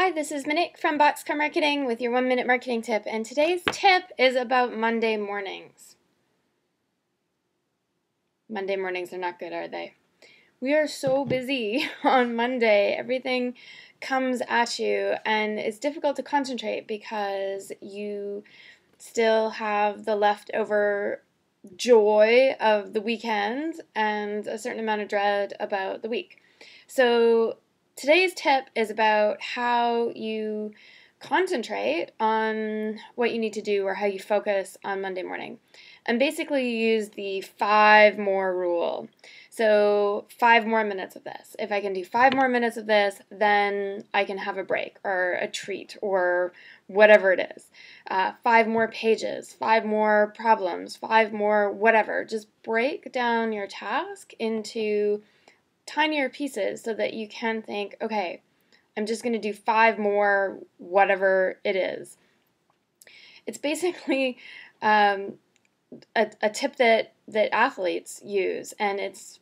Hi, this is Monique from Boxcar Marketing with your one minute marketing tip, and today's tip is about Monday mornings. Monday mornings are not good, are they? We are so busy on Monday. Everything comes at you, and it's difficult to concentrate because you still have the leftover joy of the weekend and a certain amount of dread about the week. So, Today's tip is about how you concentrate on what you need to do or how you focus on Monday morning. And basically, you use the five more rule. So, five more minutes of this. If I can do five more minutes of this, then I can have a break or a treat or whatever it is. Uh, five more pages, five more problems, five more whatever. Just break down your task into tinier pieces so that you can think, okay, I'm just going to do five more, whatever it is. It's basically um, a, a tip that, that athletes use, and it's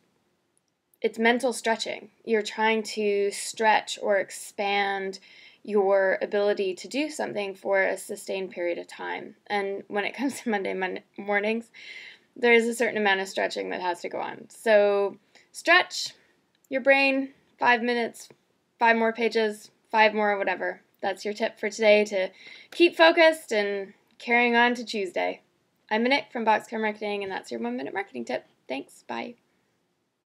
it's mental stretching. You're trying to stretch or expand your ability to do something for a sustained period of time. And when it comes to Monday mon- mornings, there is a certain amount of stretching that has to go on. So, stretch, your brain, five minutes, five more pages, five more, whatever. That's your tip for today to keep focused and carrying on to Tuesday. I'm Monique from Boxcar Marketing, and that's your one minute marketing tip. Thanks. Bye.